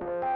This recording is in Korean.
아